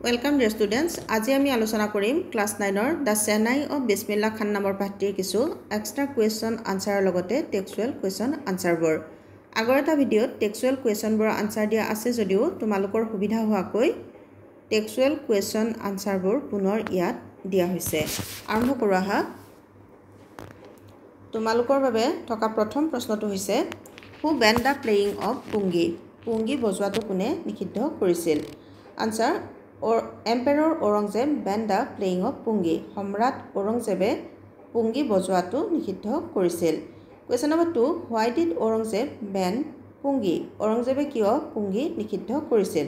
Welcome dear students আজি আমি আলোচনা কৰিম ক্লাছ নাইনৰ দ্য চেন্নাই অফ বিছমিল্লা খান নামৰ পাঠটিৰ কিছু এক্সট্ৰা কুৱেশ্যন আনচাৰৰ লগতে টেক্সুৱেল কুৱেশ্যন আনচাৰবোৰ আগৰ এটা ভিডিঅ'ত টেক্সুৱেল কুৱেশ্যনবোৰৰ আনচাৰ দিয়া আছে যদিও তোমালোকৰ সুবিধা হোৱাকৈ টেক্সুৱেল কুৱেশ্যন আনচাৰবোৰ পুনৰ ইয়াত দিয়া হৈছে আৰম্ভ কৰোঁ আহা তোমালোকৰ বাবে থকা প্ৰথম প্ৰশ্নটো হৈছে who banned the playing of pungi পুংগী বজোৱাটো কোনে নিষিদ্ধ কৰিছিল answer emperor Aurangzeb banned the playing of pungi. সম্ৰাট ঔৰংজেবে পুংগী বজোৱাটো নিষিদ্ধ কৰিছিল। Question number two why did Aurangzeb ban pungi? ঔৰংজেবে কিয় পুংগী নিষিদ্ধ কৰিছিল?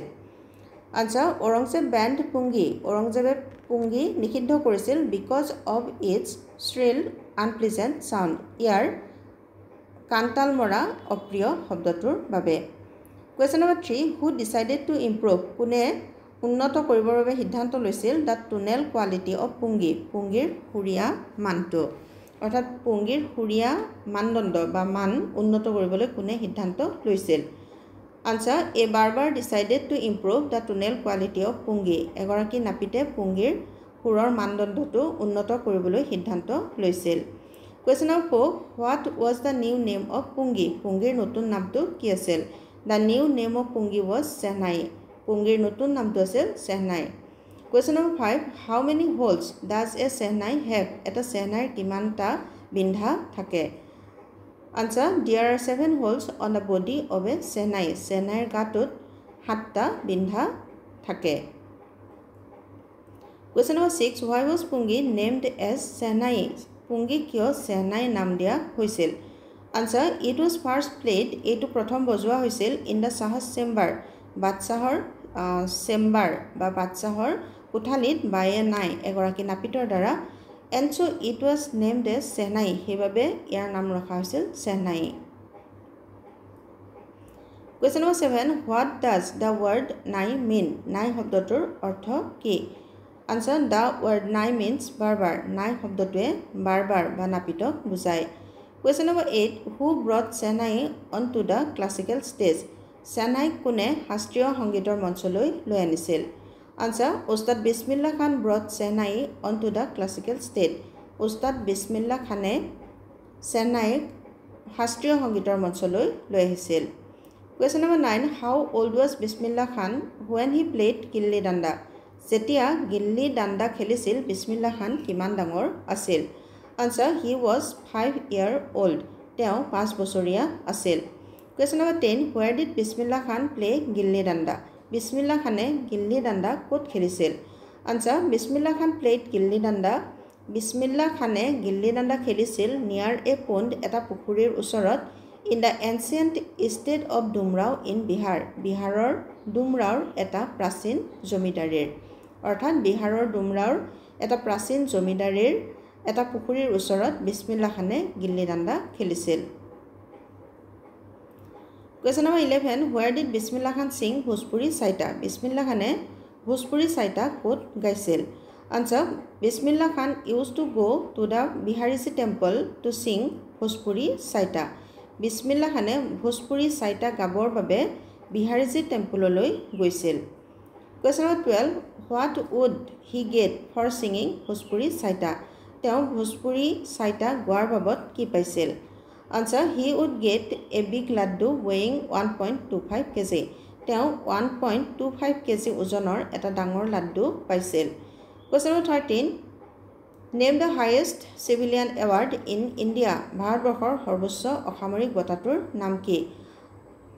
Answer Aurangzeb banned pungi. ঔৰংজেবে পুংগী নিষিদ্ধ কৰিছিল because of its shrill unpleasant sound ইয়াৰ কাণতাল মৰা অপ্ৰিয় শব্দটোৰ বাবে। Question number three who decided to improve কোনে উন্নত কৰিবৰ বাবে সিদ্ধান্ত লৈছিল the tonal quality of pungi পুংগীৰ সুৰীয়া মানটো। অৰ্থাৎ পুংগীৰ সুৰীয়া মানদণ্ড বা মান উন্নত কৰিবলৈ কোনে সিদ্ধান্ত লৈছিল? Answer a barber decided to improve the tonal quality of pungi. এগৰাকী নাপিতে পুংগীৰ সুৰৰ মানদণ্ডটো উন্নত কৰিবলৈ সিদ্ধান্ত লৈছিল। Question number four what was the new name of pungi? পুংগীৰ নতুন নামটো কি আছিল? The new name of pungi was shehnai পুংগীৰ নতুন নামটো আছিল shehnai question number five how many holes does a shehnai have এটা চেহনাইৰ কিমানটা বিন্ধা থাকে? Answer there are seven holes on the body of a shehnai চেহনাইৰ গাটোত সাতটা বিন্ধা থাকে। Question number six why was pungi named as shehnai pungi কিয় চেহনাই নাম দিয়া হৈছিল? Answer it was first played এইটো প্ৰথম বজোৱা হৈছিল ইন দ্য চাহজ চেম্বাৰ বাদশ্বাহৰ চেম্বাৰ বা বাদশ্বাহৰ কোঠালিত এ নাই এগৰাকী নাপিতৰ দ্বাৰা। And so' it was named as shehnai সেইবাবে ইয়াৰ নাম ৰখা হৈছিল shehnai. Question number seven what does the word nai mean নাই শব্দটোৰ অৰ্থ কি? Answer the word nai means barber নাই শব্দটোৱে বাৰ বাৰ বা নাপিতক বুজায়। Question number eight who brought shehnai on to the classical stage চেন্নাইক কোনে শাস্ত্ৰীয় সংগীতৰ মঞ্চলৈ লৈ আনিছিল? Answer Ustad Bismillah Khan brought shehnai on to the classical stage Ustad Bismillah খানে চেন্নাইক শাস্ত্ৰীয় সংগীতৰ মঞ্চলৈ লৈ আহিছিল। Question number nine how old was Bismillah Khan when he played gilli danda? যেতিয়া গিল্লি দাণ্ডা খেলিছিল বিছমিল্লা খান কিমান ডাঙৰ আছিল? Answer he was five year old তেওঁ পাঁচ বছৰীয়া আছিল। Question number ten where did Bismillah Khan play gilli danda Bismillah খানে গিল্লি দাণ্ডা ক'ত খেলিছিল? আনচাৰ বিছমিল্লা খান প্লেড গিল্লি দাণ্ডা বিছমিল্লা খানে গিল্লি দাণ্ডা খেলিছিল নিয়াৰ এ পণ্ড এটা পুখুৰীৰ ওচৰত in the ancient state of Dumraon in Bihar বিহাৰৰ ডুমৰাওৰ এটা প্ৰাচীন জমিদাৰীৰ। অৰ্থাৎ বিহাৰৰ ডুমৰাওৰ এটা প্ৰাচীন জমিদাৰীৰ এটা পুখুৰীৰ ওচৰত বিছমিল্লা খানে গিল্লি দাণ্ডা খেলিছিল। Question number eleven where did Bismillah Khan sing Bhojpuri chaita Bismillah খানে ভোজপুৰী চাইটা ক'ত গাইছিল? Answer Bismillah Khan used to go' to the Bihariji temple to sing Bhojpuri chaita Bismillah খানে ভোজপুৰী চাইটা গাবৰ বাবে বিহাৰীজী টেম্পললৈ গৈছিল। Question number twelve what would he get for ছিঙিং Bhojpuri chaita তেওঁ ভোজপুৰী চাইটা গোৱাৰ বাবদ কি পাইছিল? A big laddu ৱেইং one point two five KG তেওঁ one point two five KG ওজনৰ এটা ডাঙৰ লাড্ডু পাইছিল। Question number thirteen name the highest civilian award in India ভাৰতবৰ্ষৰ সৰ্বোচ্চ অসামৰিক বঁটাটোৰ নাম কি?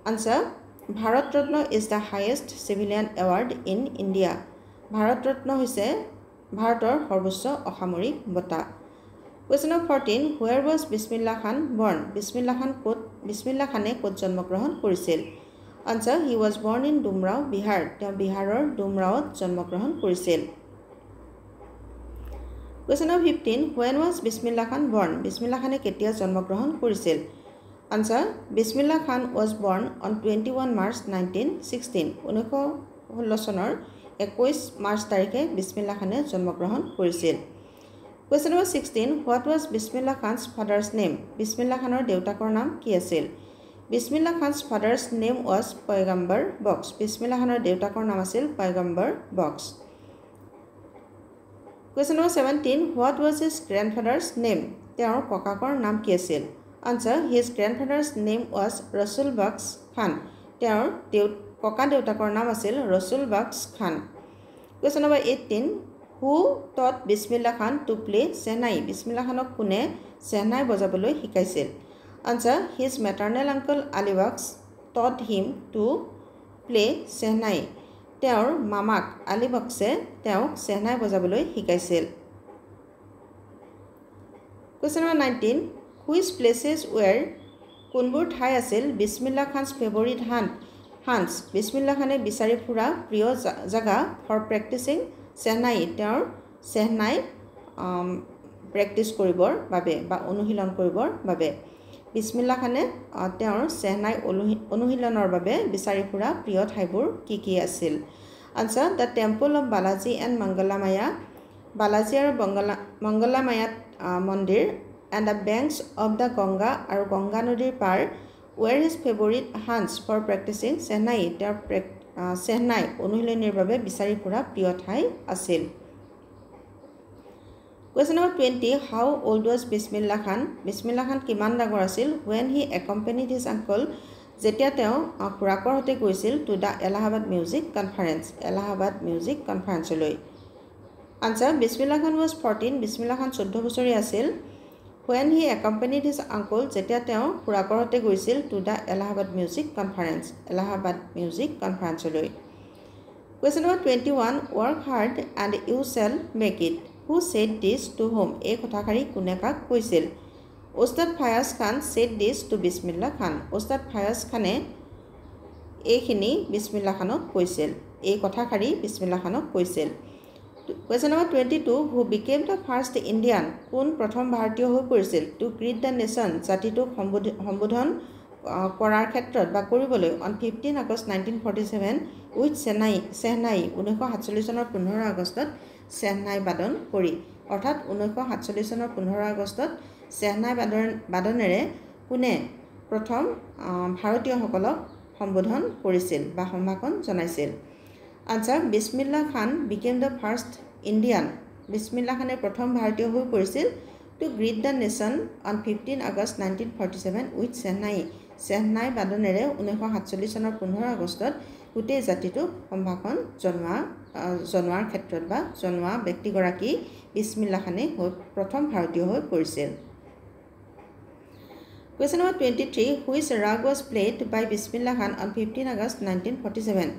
Answer Bharat Ratna is the highest civilian award in India Bharat Ratna হৈছে ভাৰতৰ সৰ্বোচ্চ অসামৰিক বঁটা। Question number fourteen where was Bismillah Khan born Bismillah Khan ক'ত বিছমিল্লা খানে ক'ত জন্মগ্ৰহণ কৰিছিল? Answer he was born in Dumraon Bihar তেওঁ বিহাৰৰ ডুমৰাওত জন্মগ্ৰহণ কৰিছিল। Question number fifteen when was Bismillah Khan born Bismillah খানে কেতিয়া জন্মগ্ৰহণ কৰিছিল? Answer Bismillah Khan was born on twenty one March nineteen sixteen ঊনৈছশ ষোল্ল চনৰ একৈছ মাৰ্চ তাৰিখে বিছমিল্লা খানে জন্মগ্ৰহণ কৰিছিল। Question number sixteen what was Bismillah Khan's father's name? Bismillah খানৰ দেউতাকৰ নাম কি আছিল? Bismillah Khan's father's name was Paigambar Bux. Bismillah খানৰ দেউতাকৰ নাম আছিল Paigambar Bux. Question number seventeen what was his grandfather's name? তেওঁৰ ককাকৰ নাম কি আছিল? Answer his grandfather's name was Rasool Bux Khan. তেওঁৰ দেউ ককা দেউতাকৰ নাম আছিল Rasul Bux Khan. Question number eighteen who taught Bismillah Khan to play shehnai Bismillah খানক কোনে চেহনাই বজাবলৈ শিকাইছিল? Answer his maternal uncle Alibux taught him to play shehnai তেওঁৰ মামাক আলিবক্সে তেওঁক চেহনাই বজাবলৈ শিকাইছিল। Question number nineteen which places were কোনবোৰ ঠাই আছিল বিছমিল্লা খানছ ফেভৰিট হান হান্স বিছমিল্লা খানে বিচাৰি ফুৰা প্ৰিয় জেগা ফৰ প্ৰেক্টিচিং চেহনাই তেওঁৰ চেহনাই প্ৰেক্টিছ কৰিবৰ বাবে বা অনুশীলন কৰিবৰ বাবে। বিছমিল্লা খানে তেওঁৰ চেহনাই অনুশীলনৰ বাবে বিচাৰি ফুৰা প্ৰিয় ঠাইবোৰ কি কি আছিল? Answer the temple of Balaji and Mangalamaya Balaji আৰু বংগলা মংগলামায়াত মন্দিৰ and the banks of the Ganga আৰু গংগা নদীৰ পাৰ। Where his favourite haunts for practising shehnai তেওঁৰ প্ৰেক চেহনাই অনুশীলনীৰ বাবে বিচাৰি ফুৰা প্ৰিয় ঠাই আছিল। Question number twenty how old was Bismillah Khan? Bismillah Khan কিমান ডাঙৰ আছিল? When he accompanied his uncle যেতিয়া তেওঁ খুৰাকৰ সৈতে গৈছিল to the Allahabad music conference Allahabad music কনফাৰেঞ্চলৈ answer Bismillah Khan was fourteen Bismillah Khan চৈধ্য বছৰীয়া আছিল। When he accompanied his uncle যেতিয়া তেওঁ খুৰাকৰ সৈতে গৈছিল to the Allahabad music conference Allahabad music কনফাৰেঞ্চলৈ question number twenty one work hard and you shall make it who said this to whom এই কথাষাৰি কোনে কাক কৈছিল? Ustad Fayaz Khan said this to Bismillah Khan. Ustad Fayaz খানে এইখিনি বিছমিল্লা খানক কৈছিল। এই কথাষাৰি বিছমিল্লা খানক কৈছিল। Question number twenty two who became the first Indian কোন প্ৰথম ভাৰতীয় হৈ পৰিছিল? টু গ্ৰীট দ্য নেশ্যন জাতিটোক সম্বোধ সম্বোধন কৰাৰ ক্ষেত্ৰত বা কৰিবলৈ on fifteen August nineteen forty seven with shehnai shehnai ঊনৈছশ সাতচল্লিছ চনৰ পোন্ধৰ আগষ্টত চেহনাই বাদন কৰি। অৰ্থাৎ ঊনৈছশ সাতচল্লিছ চনৰ পোন্ধৰ আগষ্টত চেহনাই বাদন বাদনেৰে কোনে প্ৰথম ভাৰতীয়সকলক সম্বোধন কৰিছিল বা সম্ভাষণ জনাইছিল? Answer Bismillah Khan became the first Indian. Bismillah খানে প্ৰথম ভাৰতীয় হৈ পৰিছিল to greet the nation on fifteen August nineteen forty seven with shehnai shehnai বাদনেৰে ঊনৈছশ সাতচল্লিছ চনৰ পোন্ধৰ আগষ্টত গোটেই জাতিটোক সম্ভাষণ জনোৱা জনোৱাৰ ক্ষেত্ৰত বা জনোৱা ব্যক্তিগৰাকী বিছমিল্লা খানে হৈ প্ৰথম ভাৰতীয় হৈ পৰিছিল। Question number twenty three which raag was played by Bismillah Khan on fifteen August nineteen forty seven?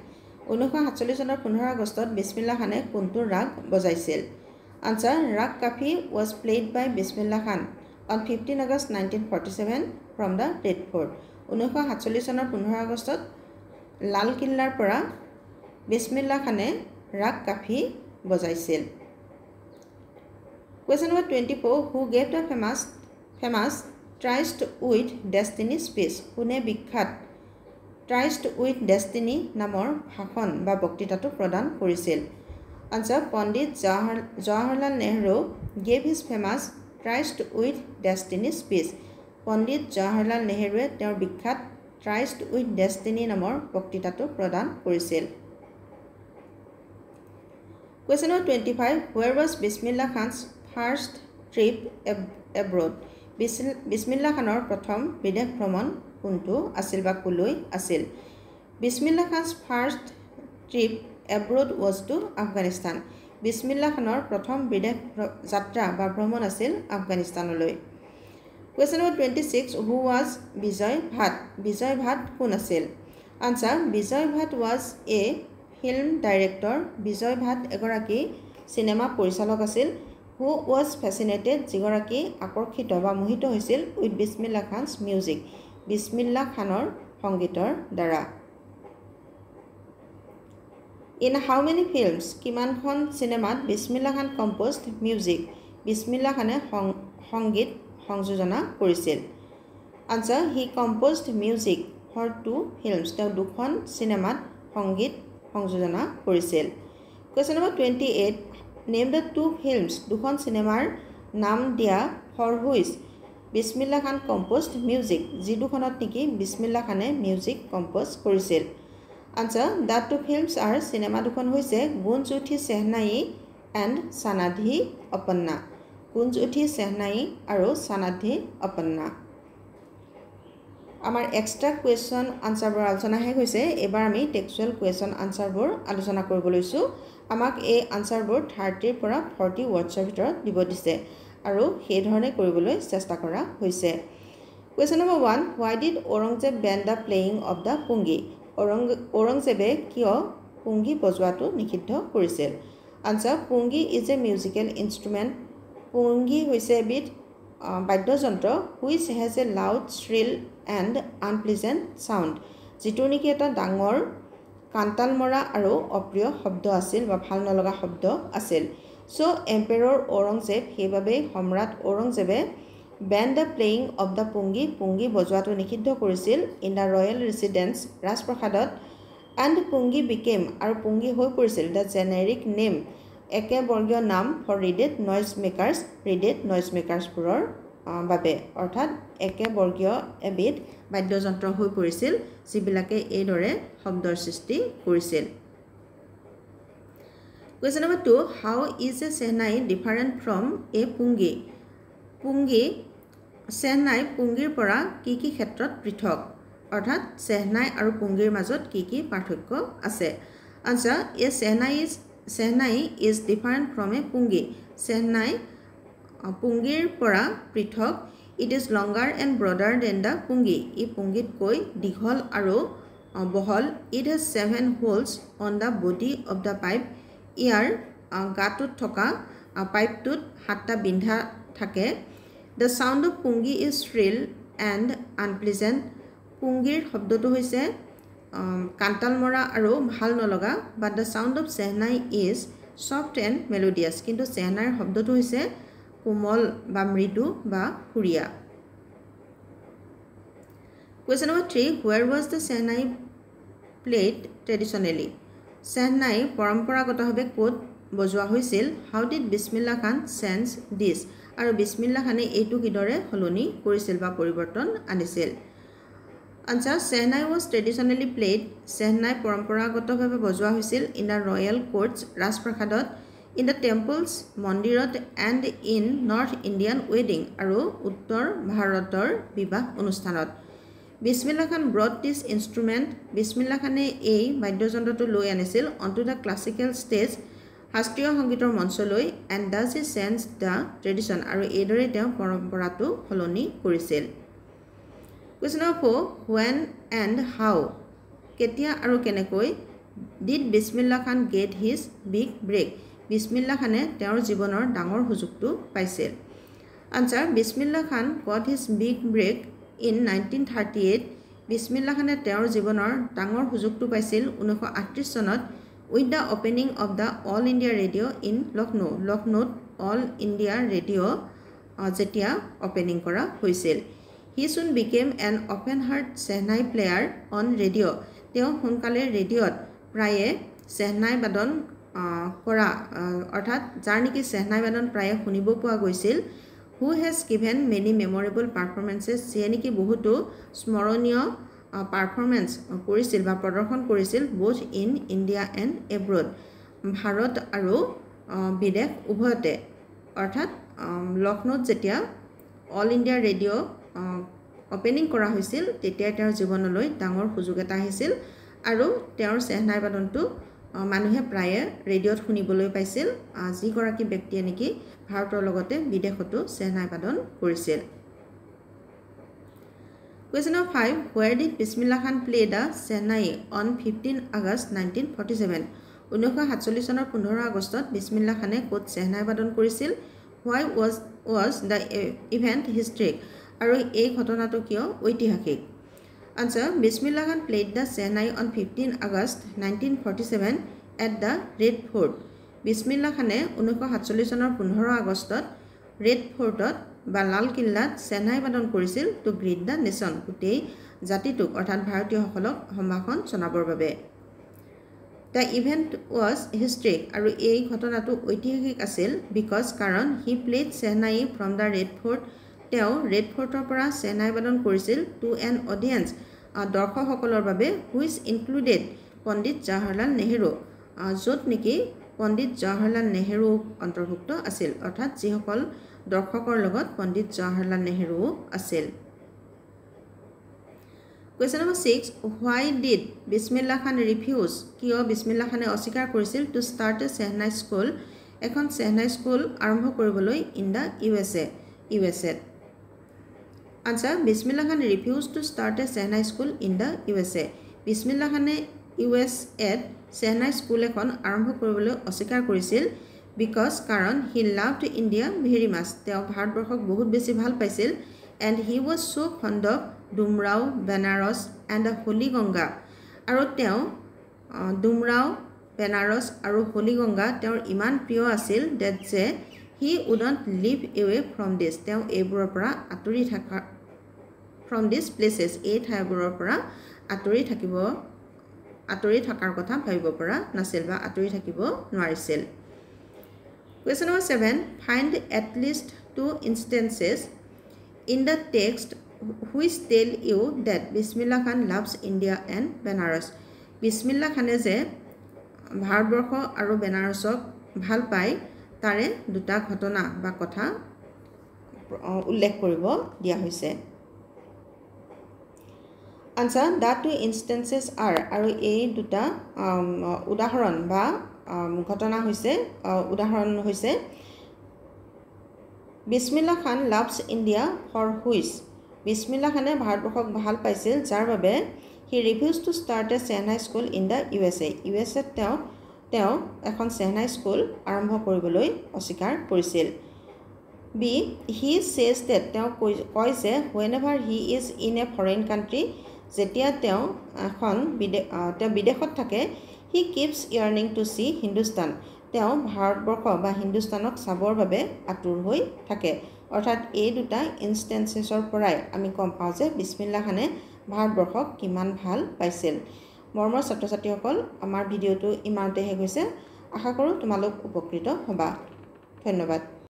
ঊনৈছশ সাতচল্লিছ চনৰ পোন্ধৰ আগষ্টত বিছমিল্লা খানে কোনটো raag বজাইছিল? Answer raag Kafi was played by Bismillah Khan on fifteen August nineteen forty seven from the Red Fort ঊনৈছশ সাতচল্লিছ চনৰ পোন্ধৰ আগষ্টত লালকিল্লাৰ পৰা বিছমিল্লা খানে ৰাগ Kafi বজাইছিল। Question number twenty four who gave the famous famous tryst with destiny speech কোনে বিখ্যাত? ট্ৰাইষ্ট উইথ ডেষ্টিনি নামৰ ভাষণ বা বক্তৃতাটো প্ৰদান কৰিছিল। Answer Pandit Jawahar Jawaharlal Nehru gave his famous tryst with destiny speech Pandit Jawaharlal নেহৰুৱে তেওঁৰ বিখ্যাত ট্ৰাইষ্ট উইথ ডেষ্টিনি নামৰ বক্তৃতাটো প্ৰদান কৰিছিল। Question number twenty five where was Bismillah Khan's first trip abroad Bismillah খানৰ প্ৰথম বিদেশ ভ্ৰমণ কোনটো? আছিল বা ক'লৈ আছিল? Bismillah Khan's first trip abroad was to Afghanistan. Bismillah খানৰ প্ৰথম বিদেশ যাত্ৰা বা ভ্ৰমণ আছিল আফগানিস্তানলৈ। Question number twenty six who was Vijay Bhatt? Vijay Bhatt কোন আছিল? Answer Vijay Bhatt was a film director Vijay Bhatt এগৰাকী চিনেমা পৰিচালক আছিল। হু ৱাজ ফেচিনেটেড যিগৰাকী আকৰ্ষিত বা মোহিত হৈছিল উইথ বিছমিল্লা খানছ মিউজিক বিছমিল্লা খানৰ সংগীতৰ দ্বাৰা। ইন হাউ মেনি ফিল্মছ কিমানখন চিনেমাত বিছমিল্লা খান কম্প'জ মিউজিক বিছমিল্লা খানে সংগীত সংযোজনা কৰিছিল? Answer he composed music for two films তেওঁ দুখন চিনেমাত সংগীত সংযোজনা কৰিছিল। Question number twenty eight name the two films দুখন চিনেমাৰ নাম দিয়া for which Bismillah Khan composed music যি দুখনত নেকি বিছমিল্লা খানে মিউজিক কম্প'জ কৰিছিল। Answer the two films are cinema দুখন হৈছে গুণ জ্যোতি চেহনাই এণ্ড চানাধি অপন্না কুঞ্জ উঠি চেহনাই আৰু চানাধি অপন্না আমাৰ এক্সট্ৰা কুৱেশ্যন আনচাৰবোৰ আলোচনা শেষ হৈছে। এইবাৰ আমি টেক্সুৱেল কুৱেশ্যন আনচাৰবোৰ আলোচনা কৰিব লৈছোঁ। আমাক এই আনচাৰবোৰ থাৰ্টিৰ পৰা ফৰ্টি ৱৰ্ডছৰ ভিতৰত দিব দিছে। আৰু সেইধৰণে কৰিবলৈ চেষ্টা কৰা হৈছে। Question number one why did Aurangzeb ban the playing of the pungi ঔৰং ঔৰংজেবে কিয় পুংগী বজোৱাটো নিষিদ্ধ কৰিছিল? Answer pungi is a musical instrument pungi হৈছে এবিধ বাদ্যযন্ত্ৰ which has a loud shrill and unpleasant sound যিটোৰ নেকি এটা ডাঙৰ কাণ্টাল মৰা আৰু অপ্ৰিয় শব্দ আছিল বা ভাল নলগা শব্দ আছিল। চ' এম্পেৰৰ ঔৰংজেব সেইবাবেই সম্ৰাট ঔৰংজেবে ban the playing of the pungi pungi বজোৱাটো নিষিদ্ধ কৰিছিল ইন দ্য ৰয়েল ৰেচিডেঞ্চ ৰাজপ্ৰসাদত এণ্ড পুংগী বিকেম আৰু পুংগী হৈ পৰিছিল দ্য জেনেৰিক নেম একেবৰ্গীয় নাম for reeded noise makers reeded noise মেকাৰ্ছবোৰৰ বাবে। অৰ্থাৎ একেবৰ্গীয় এবিধ বাদ্যযন্ত্ৰ হৈ পৰিছিল যিবিলাকে এইদৰে শব্দৰ সৃষ্টি কৰিছিল। Question number two how is a shehnai different from a pungi pungi shehnai পুংগীৰ পৰা কি কি ক্ষেত্ৰত পৃথক? অৰ্থাৎ চেহনাই আৰু পুংগীৰ মাজত কি কি পাৰ্থক্য আছে? Answer a shehnai is shehnai is different from a pungi shehnai পুংগীৰ পৰা পৃথক it is longer and broader than the pungi ই পুংগীতকৈ দীঘল আৰু বহল। It has seven holes on the body of the pipe ইয়াৰ গাটোত থকা পাইপটোত সাতটা বিন্ধা থাকে। The sound of pungi is shrill and unpleasant পুংগীৰ শব্দটো হৈছে কাণ্টাল মৰা আৰু ভাল নলগা but the sound of shehnai is soft and melodious কিন্তু চেহনাইৰ শব্দটো হৈছে কোমল বা মৃদু বা সুৰীয়া। Question number three where was the shehnai played traditionally shehnai পৰম্পৰাগতভাৱে ক'ত বজোৱা হৈছিল? How did Bismillah Khan change this আৰু বিছমিল্লা খানে এইটো কিদৰে সলনি কৰিছিল বা পৰিৱৰ্তন আনিছিল। Answer shehnai was traditionally played shehnai পৰম্পৰাগতভাৱে বজোৱা হৈছিল ইন দ্য ৰয়েল কোৰ্টছ ৰাজপ্ৰসাদত ইন দ্য টেম্পলছ মন্দিৰত এণ্ড ইন নৰ্থ ইণ্ডিয়ান ৱেডিং আৰু উত্তৰ ভাৰতৰ বিবাহ অনুষ্ঠানত। বিছমিল্লা খান ব্ৰড দিছ ইনষ্ট্ৰুমেণ্ট বিছমিল্লা খানে এই বাদ্যযন্ত্ৰটো লৈ আনিছিল on to the classical stage শাস্ত্ৰীয় সংগীতৰ মঞ্চলৈ and thus he change the tradition আৰু এইদৰে তেওঁ পৰম্পৰাটো সলনি কৰিছিল। Question number four when and how কেতিয়া আৰু কেনেকৈ did Bismillah Khan get his big break Bismillah খানে তেওঁৰ জীৱনৰ ডাঙৰ সুযোগটো পাইছিল। Answer Bismillah Khan got his big break in nineteen thirty eight Bismillah খানে তেওঁৰ জীৱনৰ ডাঙৰ সুযোগটো পাইছিল ঊনৈছশ আঠত্ৰিছ চনত with the opening of the All India Radio' in Lucknow. লক্ষ্ণৌত অল ইণ্ডিয়া ৰেডিঅ' যেতিয়া অ'পেনিং কৰা হৈছিল। He soon became an often heard shehnai player on radio' তেওঁ সোনকালে ৰেডিঅ'ত প্ৰায়ে চেহনাই বাদন কৰা অৰ্থাৎ যাৰ নেকি চেহনাই বাদন প্ৰায়ে শুনিব পোৱা গৈছিল। Who has given many memorable performances যিয়ে নেকি বহুতো স্মৰণীয় পাৰফৰ্মেঞ্চ কৰিছিল বা প্ৰদৰ্শন কৰিছিল both in India and abroad Bharat আৰু বিদেশ উভয়তে। অৰ্থাৎ লক্ষ্ণৌত যেতিয়া অল ইণ্ডিয়া ৰেডিঅ' অ'পেনিং কৰা হৈছিল তেতিয়াই তেওঁৰ জীৱনলৈ ডাঙৰ সুযোগ এটা আহিছিল আৰু তেওঁৰ চেহনাই বাদনটো মানুহে প্ৰায়ে ৰেডিঅ'ত শুনিবলৈ পাইছিল। যিগৰাকী ব্যক্তিয়ে নেকি ভাৰতৰ লগতে বিদেশতো চেহনাই বাদন কৰিছিল। Question number five where did Bismillah Khan play the shehnai on fifteen August nineteen forty seven ঊনৈছশ সাতচল্লিছ চনৰ পোন্ধৰ আগষ্টত বিছমিল্লা খানে ক'ত চেহনাই বাদন কৰিছিল? Why was was the event historic আৰু এই ঘটনাটো কিয় ঐতিহাসিক? Answer Bismillah Khan played the shehnai on fifteen August nineteen forty seven at the Red Fort Bismillah খানে ঊনৈছশ সাতচল্লিছ চনৰ পোন্ধৰ আগষ্টত ৰেড ফৰ্টত বা লালকিল্লাত চেন্নাই বাদন কৰিছিল টু গ্ৰীট দ্য নেশ্যন গোটেই জাতিটোক অৰ্থাৎ ভাৰতীয়সকলক সম্ভাষণ জনাবৰ বাবে। দ্য ইভেণ্ট ৱাজ হিষ্ট্ৰিক আৰু এই ঘটনাটো ঐতিহাসিক আছিল বিকজ কাৰণ he played shehnai from the Red Fort. তেওঁ ৰেড ফৰ্টৰ পৰা চেন্নাই বাদন কৰিছিল টু এন অডিয়েঞ্চ দৰ্শকসকলৰ বাবে হুইচ ইনক্লুডেড পণ্ডিত জৱাহৰলাল নেহেৰু য'ত নেকি পণ্ডিত জৱাহৰলাল নেহেৰু অন্তৰ্ভুক্ত আছিল অৰ্থাৎ যিসকল দৰ্শকৰ লগত পণ্ডিত জৱাহৰলাল নেহেৰুও আছিল। Question number six why did Bismillah Khan refuse কিয় বিছমিল্লা খানে অস্বীকাৰ কৰিছিল? To start a shehnai school এখন চেহনাই স্কুল আৰম্ভ কৰিবলৈ in the U S A U S এত answer Bismillah Khan refuse to start a shehnai school in the U S A Bismillah খানে U S এত চেহনাই স্কুল এখন আৰম্ভ কৰিবলৈ অস্বীকাৰ কৰিছিল। বিকজ কাৰণ he loved India very much তেওঁ ভাৰতবৰ্ষক বহুত বেছি ভাল পাইছিল। And he was fond of Dumraon Benaras and holy Ganga আৰু তেওঁ ডুমৰাও বেনাৰস আৰু হলি গংগা তেওঁৰ ইমান প্ৰিয় আছিল ডেট যে he wouldn't live away from this তেওঁ এইবোৰৰ পৰা আঁতৰি থকা ফ্ৰম দিছ প্লেচেছ এই ঠাইবোৰৰ পৰা আঁতৰি থাকিব আঁতৰি থকাৰ কথা ভাবিব পৰা নাছিল বা আঁতৰি থাকিব নোৱাৰিছিল। Question number seven find at least two instances in the text which tell you that Bismillah Khan loves India and Benaras Bismillah খানে যে ভাৰতবৰ্ষ আৰু বেনাৰসক ভাল পায় তাৰে দুটা ঘটনা বা কথা উল্লেখ কৰিব দিয়া হৈছে। Answer the two instances are আৰু এই দুটা উদাহৰণ বা ঘটনা হৈছে উদাহৰণ হৈছে Bismillah Khan loves India for which. Bismillah খানে ভাৰতবৰ্ষক ভাল পাইছিল যাৰ বাবে he refuse to start a shehnai school in the U S A U S এত তেওঁ তেওঁ এখন চেহনাই স্কুল আৰম্ভ কৰিবলৈ অস্বীকাৰ কৰিছিল। বি হি চেজ ডেট তেওঁ কৈ কয় যে whenever he is in a foreign country যেতিয়া তেওঁ এখন বিদে তেওঁ বিদেশত থাকে he keeps yearning to see Hindustan তেওঁ ভাৰতবৰ্ষ বা হিন্দুস্তানক চাবৰ বাবে আঁতোৰ হৈ থাকে। অৰ্থাৎ এই দুটা ইনষ্টেঞ্চেছৰ পৰাই আমি গম পাওঁ যে বিছমিল্লা খানে ভাৰতবৰ্ষক কিমান ভাল পাইছিল। মৰমৰ ছাত্ৰ ছাত্ৰীসকল আমাৰ ভিডিঅ'টো ইমানতে শেষ হৈছে। আশা কৰোঁ তোমালোক উপকৃত হ'বা। ধন্যবাদ।